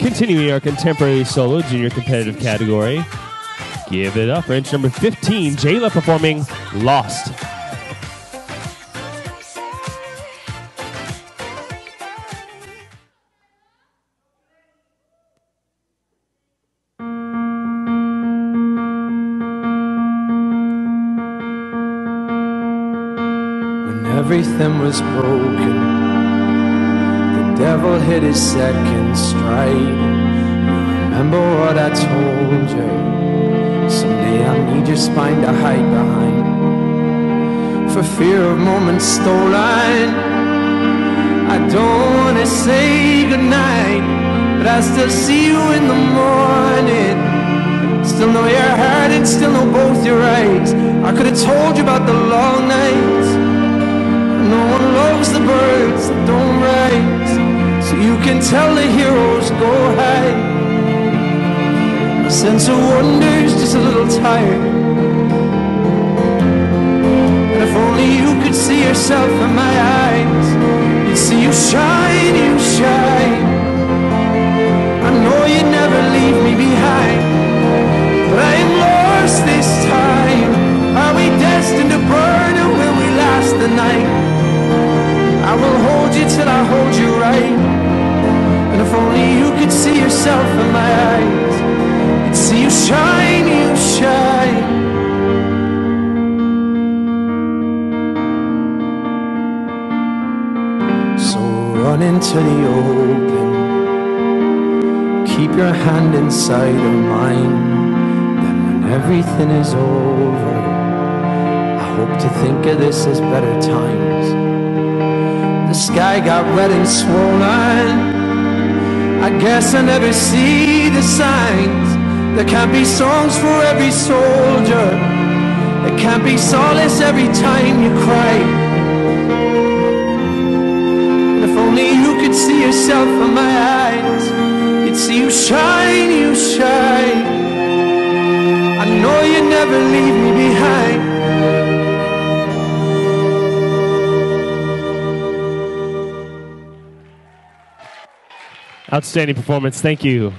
Continuing our contemporary solo junior competitive category. Give it up for inch number 15, Jayla performing Lost. Everything was broken, devil hit his second strike. Remember what I told you? Someday I'll need your spine to hide behind. For fear of moments stolen, I don't wanna say goodnight, but I still see you in the morning. Still know your heart and still know both your eyes. I could have told you about the long nights. No one loves the birds that don't can tell the heroes go high. A sense of wonder's just a little tired. And if only you could see yourself in my eyes, you'd see you shine, you shine. I know you'd never leave me behind. But I am lost this time. Are we destined to burn or will we last the night? I will hold you till I hold you right. In my eyes, you'd see you shine, you shine. So run into the open. Keep your hand inside of mine. Then when everything is over, I hope to think of this as better times. The sky got red and swollen. I guess I never see the signs. There can't be songs for every soldier. There can't be solace every time you cry. And if only you could see yourself Outstanding performance. Thank you.